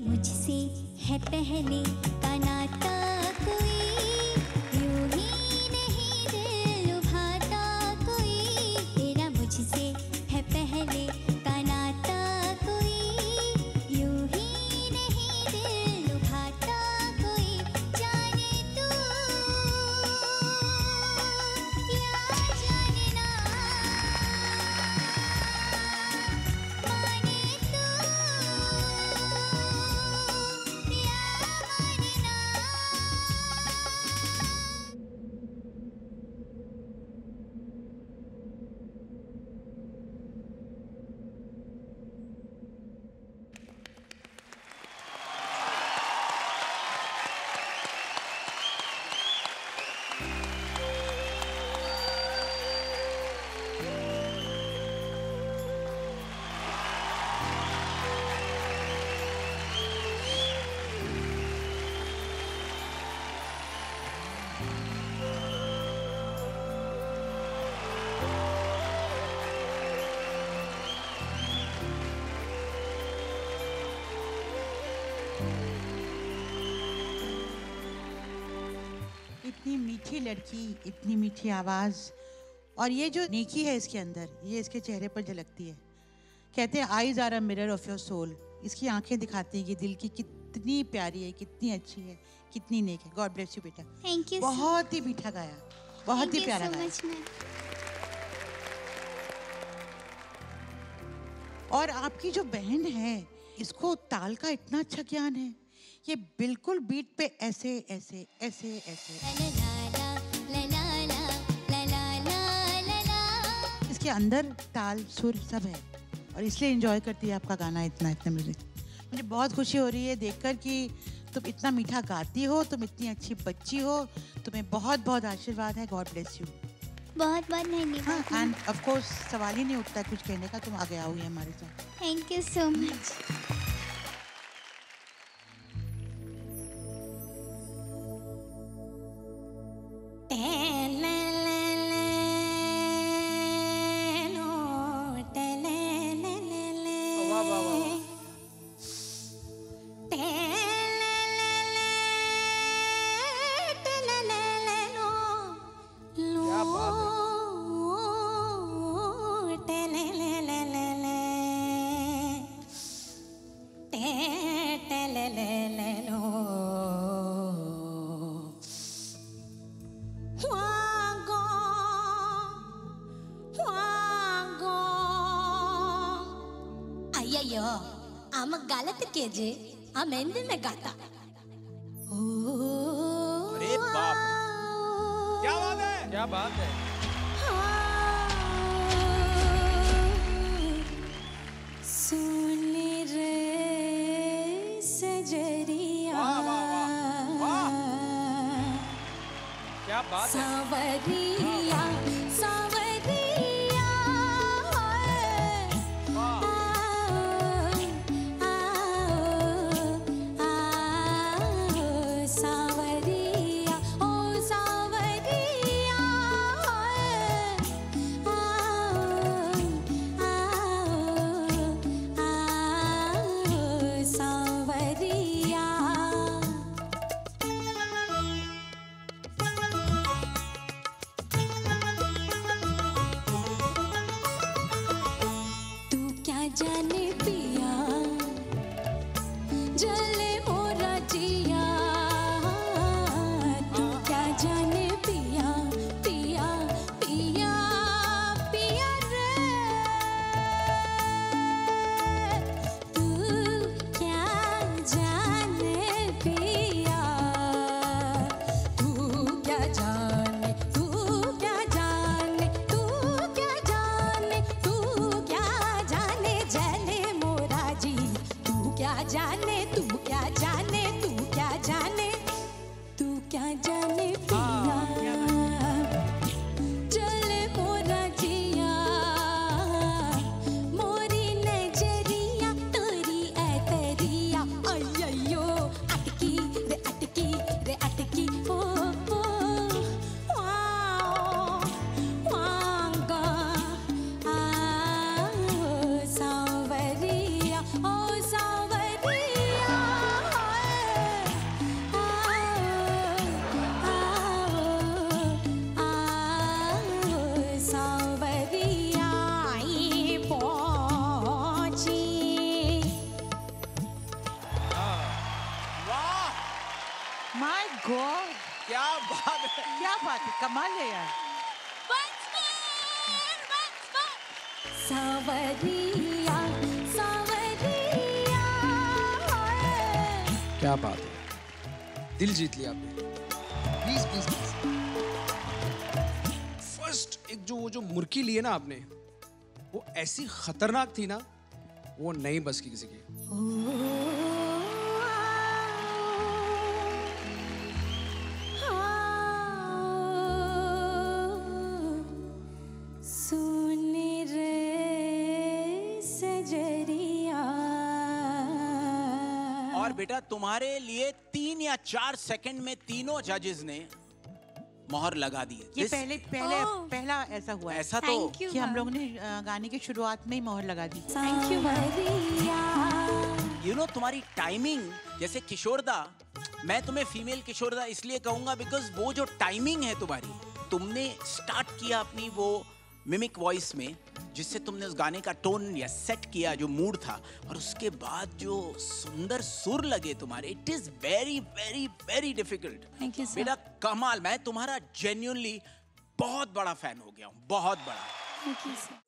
मुझसे है पहले का नाता मीठी लड़की इतनी मीठी आवाज़। और ये जो नेकी है इसके अंदर ये इसके चेहरे पर झलकती है। कहते हैं eyes are a mirror of your soul इसकी आँखें दिखाती हैं कि दिल की कितनी प्यारी है कितनी अच्छी है कितनी नेक है। गॉड ब्लेस यू बेटा। थैंक यू बहुत ही मीठा गाया। बहुत ही प्यारा गाया। मच और आपकी जो बहन है इसको ताल का इतना अच्छा ज्ञान है। ये बिल्कुल बीट पे ऐसे ऐसे ऐसे ऐसे। इसके अंदर ताल सुर सब है। और इसलिए इंजॉय करती है आपका गाना इतना इतना म्यूज़िक मुझे बहुत खुशी हो रही है देखकर कि तुम इतना मीठा गाती हो तुम इतनी अच्छी बच्ची हो। तुम्हें बहुत बहुत आशीर्वाद है। गॉड ब्लेस यू बहुत बहुत धन्यवाद। हाँ एंड ऑफ़ कोर्स सवाल ही नहीं उठता कुछ कहने का। तुम आगे आओगे हमारे साथ। थैंक यू सो मच के जे हम हिंदी में गाता। अरे बाप क्या बात है? क्या बात है? सुन रे सजरिया। क्या बात है? सवरिया। हाँ। क्या बात है। दिल जीत लिया आपने। प्लीज़ प्लीज़ प्लीज़ फ़र्स्ट एक जो, वो जो मुर्की ली है ना आपने, वो ऐसी खतरनाक थी ना, वो नहीं बस की किसी की। और बेटा तुम्हारे लिए तीन या चार सेकंड में तीनों जजेस ने मोहर लगा दी ये This- पहले पहले Oh. पहला ऐसा हुआ है ऐसा तो कि हम लोग ने गाने की शुरुआत में ही मोहर लगा दी। थैंक यू यू नो तुम्हारी टाइमिंग जैसे किशोरदा मैं तुम्हें फीमेल किशोरदा इसलिए कहूँगा बिकॉज़ वो जो टाइमिंग है तुम्हारी तुमने स्टार्ट किया अपनी वो मिमिक वॉइस में जिससे तुमने उस गाने का टोन या सेट किया जो मूड था और उसके बाद जो सुंदर सुर लगे तुम्हारे it is very very very difficult. बेटा कमाल मैं तुम्हारा जेन्यूनली बहुत बड़ा फ़ैन हो गया हूँ बहुत बड़ा। थैंक यू सर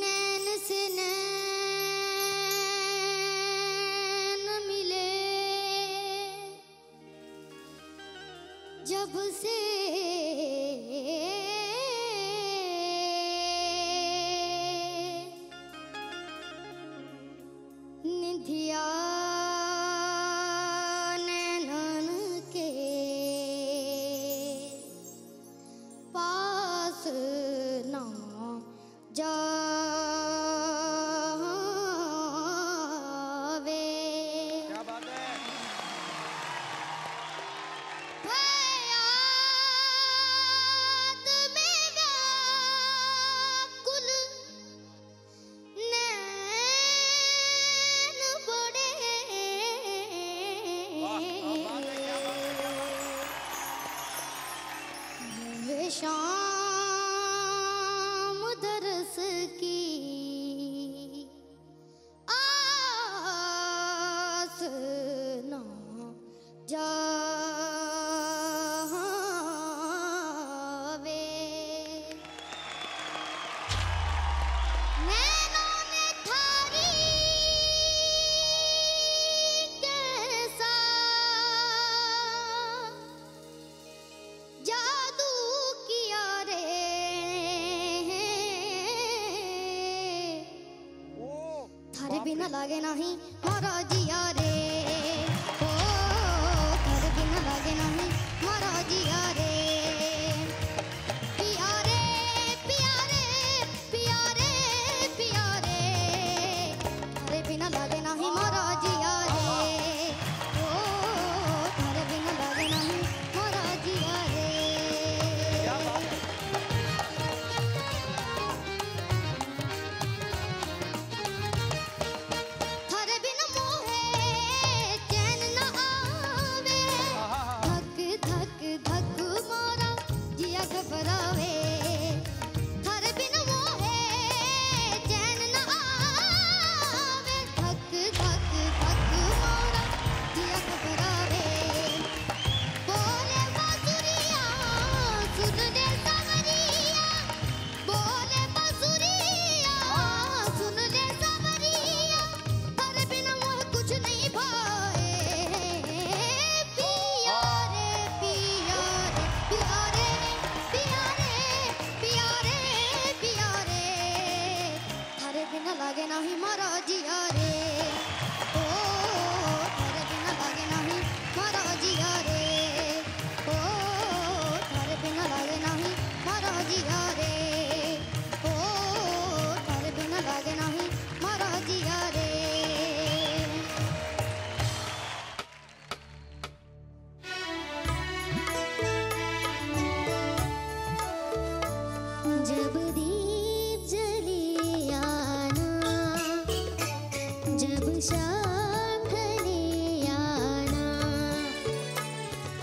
नैन से नैन जब से बिना लागे नहीं। मारा जिया रे।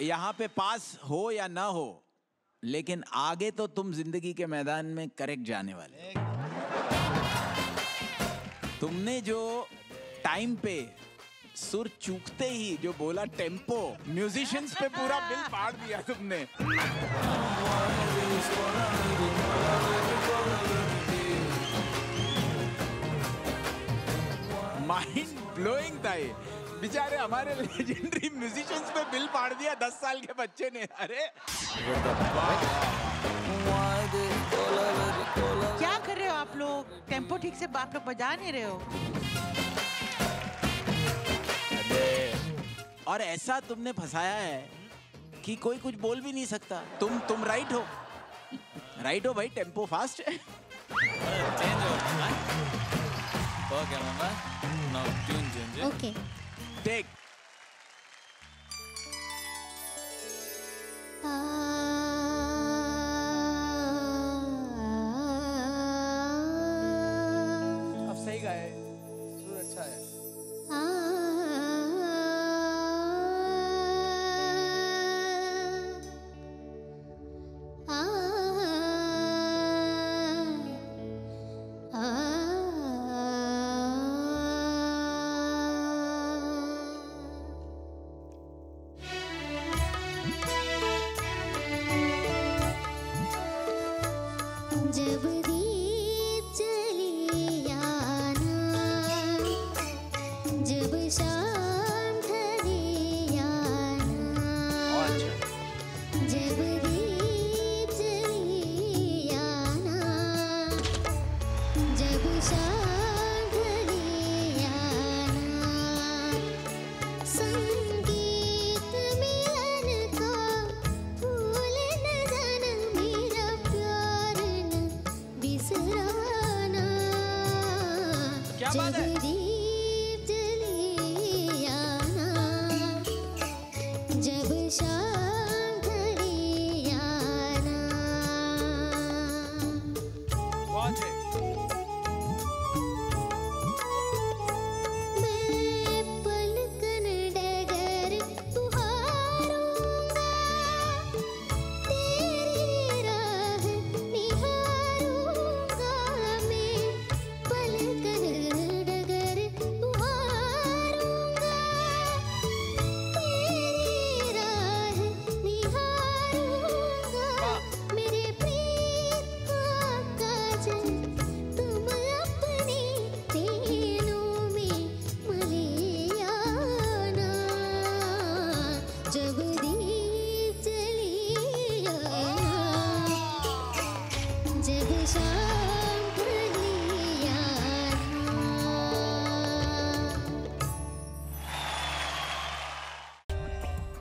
यहाँ पे पास हो या ना हो, लेकिन आगे तो तुम ज़िंदगी के मैदान में करेक्ट जाने वाले तुमने जो टाइम पे सुर चूकते ही जो बोला टेंपो म्यूजिशियंस पे पूरा बिल पाड़ दिया तुमने। माइंड ब्लोइंग था ये। बेचारे हमारे लेजेंडरी म्यूजिशियंस पे बिल पाड़ दिया दस साल के बच्चे ने। अरे! क्या कर रहे हो आप लोग? टेंपो ठीक से आप लोग बजा नहीं रहे हो? और ऐसा तुमने फंसाया है कि कोई कुछ बोल भी नहीं सकता। तुम तुम राइट हो। राइट हो भाई टेंपो फास्ट है। Okay big